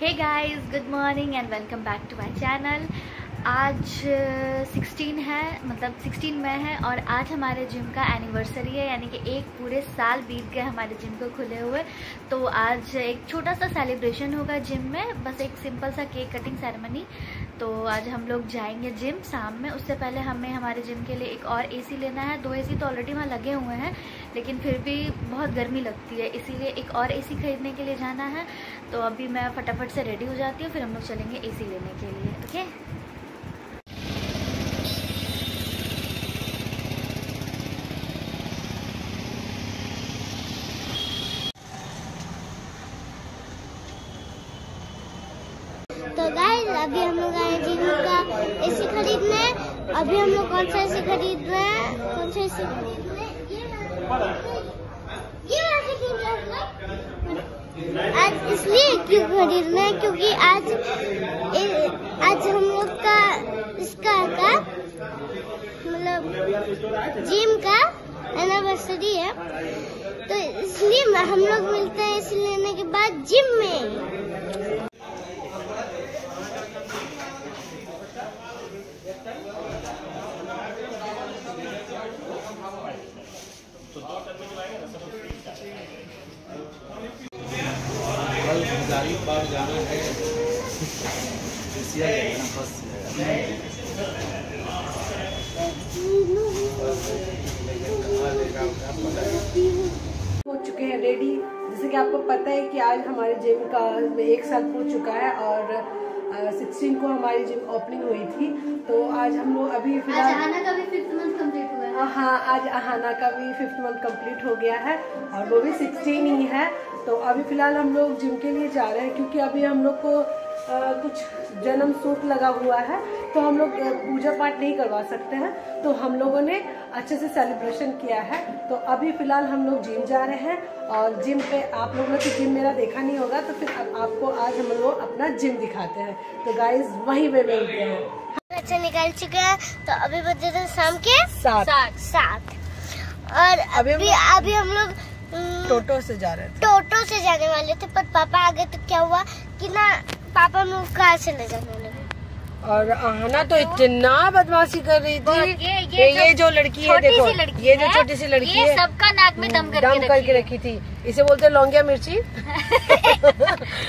Hey guys good morning and welcome back to my channel आज uh, 16 है मतलब 16 मई है और आज हमारे जिम का एनिवर्सरी है यानी कि एक पूरे साल बीत गए हमारे जिम को खुले हुए। तो आज एक छोटा सा सेलिब्रेशन होगा जिम में बस एक सिंपल सा केक कटिंग सेरेमनी तो आज हम लोग जाएँगे जिम शाम में। उससे पहले हमें हमारे जिम के लिए एक और एसी लेना है। दो एसी तो ऑलरेडी वहाँ लगे हुए हैं, लेकिन फिर भी बहुत गर्मी लगती है। इसीलिए एक और एसी खरीदने के लिए जाना है। तो अभी मैं फटाफट से रेडी हो जाती हूँ, फिर हम लोग चलेंगे एसी लेने के लिए ओके तो गाइस अभी हम लोग आए जिम का एसी खरीदने। अभी हम लोग कौन सा एसी खरीद रहे हैं? कौन सा हैं रहे हैं? आज इसलिए क्यों खरीद रहे हैं? क्योंकि आज ए- आज हम लोग का इसका का मतलब जिम का एनिवर्सरी है। तो इसलिए हम लोग मिलते हैं एसी लेने के बाद जिम में। जाना है। एशिया जाना फ़र्स्ट हो चुके हैं रेडी जैसे कि आपको पता है कि आज हमारे जिम का एक साल हो चुका है और सिक्सटीन को हमारी जिम ओपनिंग हुई थी। तो आज हम लोग अभी फ़िलहाल है आज अहाना का भी फिफ्थ मंथ कंप्लीट हो गया है और वो भी सिक्सटीन ही है। तो अभी फ़िलहाल हम लोग जिम के लिए जा रहे हैं क्योंकि अभी हम लोग को कुछ जन्म सूट लगा हुआ है तो हम लोग पूजा पाठ नहीं करवा सकते हैं। तो हम लोगों ने अच्छे से सेलिब्रेशन किया है। तो अभी फ़िलहाल हम लोग जिम जा रहे हैं और जिम पे आप लोगों ने तो जिम मेरा देखा नहीं होगा तो फिर अब आपको आज हम लोग अपना जिम दिखाते हैं। तो गाइज़ वहीं पे मिलते हैं। बच्चे निकल चुके हैं तो अभी बजे थे शाम के साथ सात। और अभी अभी अभी हम लोग हम्म, टोटो से जा रहे थे। टोटो से जाने वाले थे पर पापा आ गए तो क्या हुआ कि ना पापा हम लोग कार से ले जाने और अहाना तो इतना बदमाशी कर रही थी। ये- ये ये ये जो लड़की है देखो लड़की ये जो छोटी सी लड़की ये है सबका नाक में दम करके दम करके रखी थी। इसे बोलते हैं लौंगिया मिर्ची।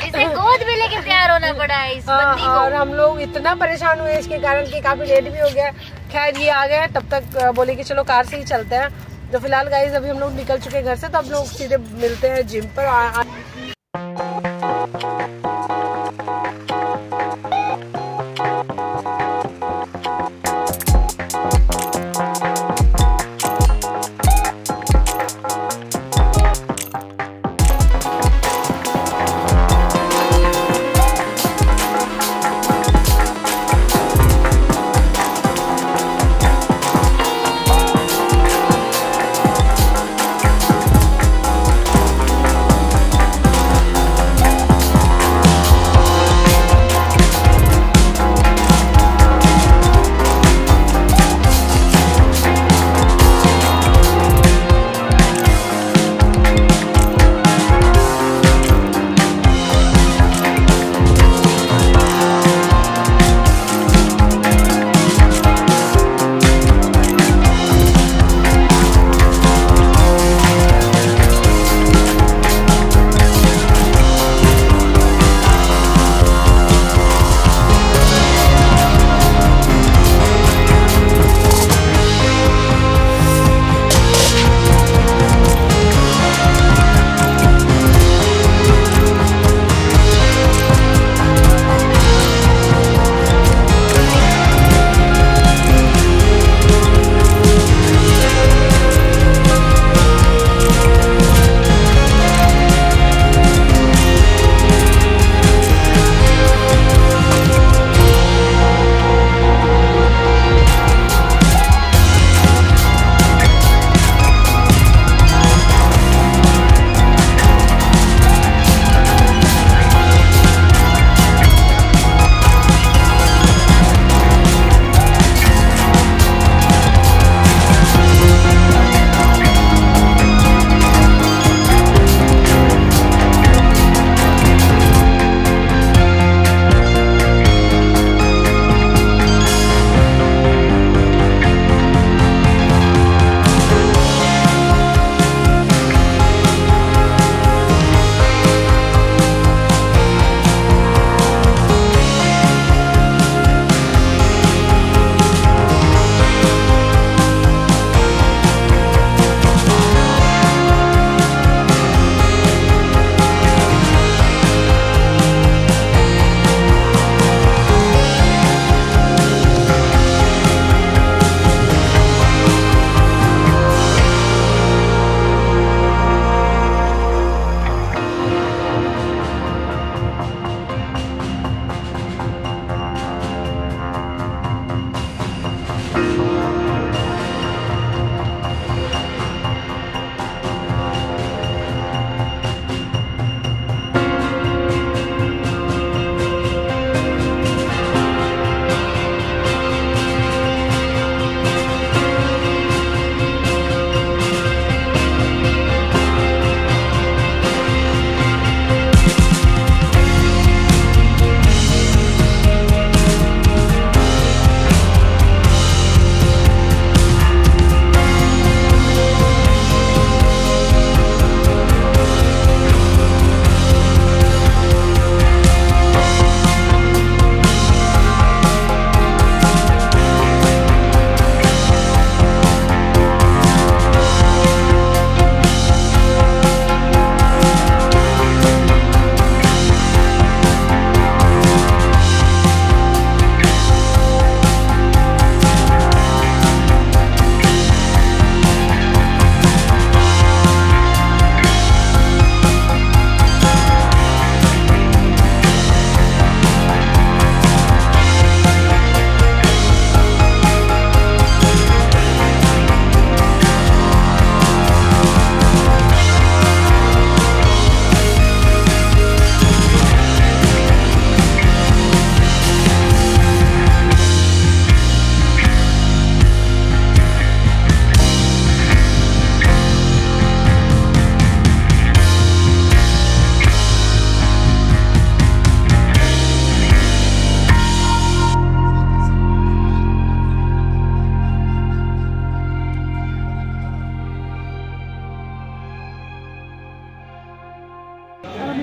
इसे गोद में लेके तैयार होना पड़ा है इस हाँ, बंदी को। और हम लोग इतना परेशान हुए इसके कारण कि काफ़ी लेट भी हो गया। खैर ये आ गया तब तक बोले कि चलो कार से ही चलते हैं। तो फ़िलहाल गाइज़ अभी हम लोग निकल चुके हैं घर से तो अब लोग सीधे मिलते हैं जिम पर।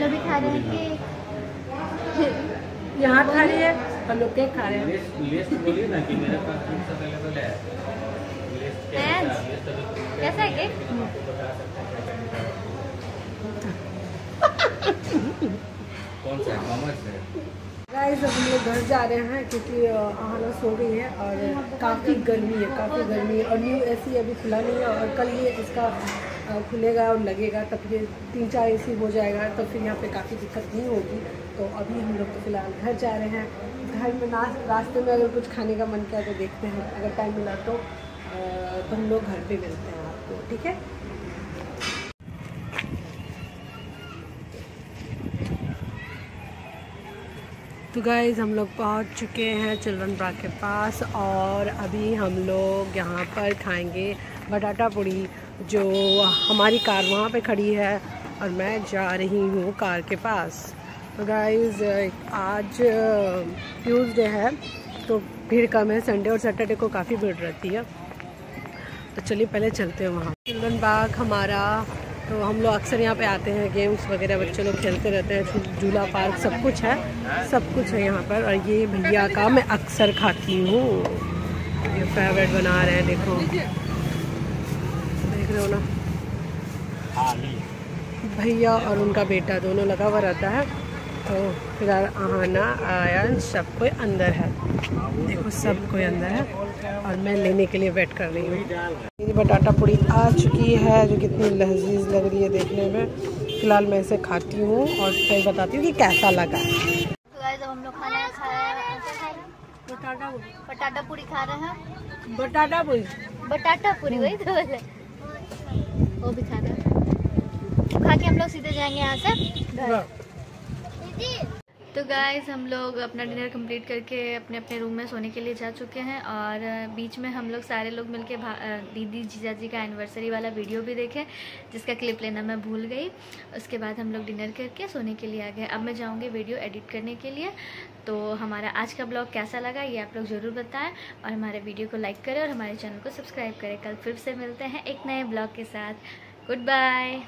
इधर भी खा रहे हैं कि यहाँ खा रही है और लोग क्या खा रहे हैं? कैसा है कौन सा? गाइस अब हम लोग घर जा रहे हैं क्योंकि आहाना सो गई है और काफ़ी गर्मी है काफ़ी गर्मी है और न्यू एसी अभी खुला नहीं है और कल ये इसका खुलेगा और लगेगा, तब ये तीन चार एसी हो जाएगा तो फिर यहाँ पे काफ़ी दिक्कत नहीं होगी। तो अभी हम लोग तो फ़िलहाल घर जा रहे हैं। घर में ना, रास्ते में अगर कुछ खाने का मन किया तो देखते हैं। अगर टाइम मिला तो तो हम लोग घर पे मिलते हैं आपको, ठीक है? तो गाइज़ हम लोग पहुँच चुके हैं चिल्ड्रन पार्क के पास और अभी हम लोग यहाँ पर खाएँगे बटाटा पूड़ी। जो हमारी कार वहाँ पे खड़ी है और मैं जा रही हूँ कार के पास। तो गाइज़ आज ट्यूसडे है तो भीड़ कम है संडे और सैटरडे को काफ़ी भीड़ रहती है। तो चलिए पहले चलते हैं वहाँ। चिल्ड्रन पार्क हमारा तो हम लोग अक्सर यहाँ पे आते हैं गेम्स वगैरह बच्चे लोग खेलते रहते हैं झूला पार्क, सब कुछ है, सब कुछ है यहाँ पर। और ये भैया का मैं अक्सर खाती हूँ। ये फेवरेट बना रहे हैं, देखो। देख हो ना भैया और उनका बेटा दोनों लगा हुआ रहता है। तो फ़िलहाल आहाना आयन सब कोई अंदर है। देखो सब कोई अंदर है। और मैं लेने के लिए वेट कर रही हूँ। मेरी बटाटा पूड़ी आ चुकी है जो कितनी लजीज लग रही है देखने में। फ़िलहाल मैं इसे खाती हूँ और फिर बताती हूँ कि कैसा लगा। खाया बटाटा पूरी खा रहे हैं। बटाटा पूड़ी? बटाटा पूरी वही तो वो भी खा रहे हैं। खा के हम लोग सीधे जाएँगे यहाँ से? घर तो गाइस हम लोग अपना डिनर कंप्लीट करके अपने अपने रूम में सोने के लिए जा चुके हैं और बीच में हम लोग सारे लोग मिलके दीदी जीजा जी का एनिवर्सरी वाला वीडियो भी देखे, जिसका क्लिप लेना मैं भूल गई। उसके बाद हम लोग डिनर करके सोने के लिए आ गए। अब मैं जाऊँगी वीडियो एडिट करने के लिए। तो हमारा आज का ब्लॉग कैसा लगा, ये आप लोग ज़रूर बताएँ और हमारे वीडियो को लाइक करें और हमारे चैनल को सब्सक्राइब करें। कल फिर से मिलते हैं एक नए ब्लॉग के साथ। Good bye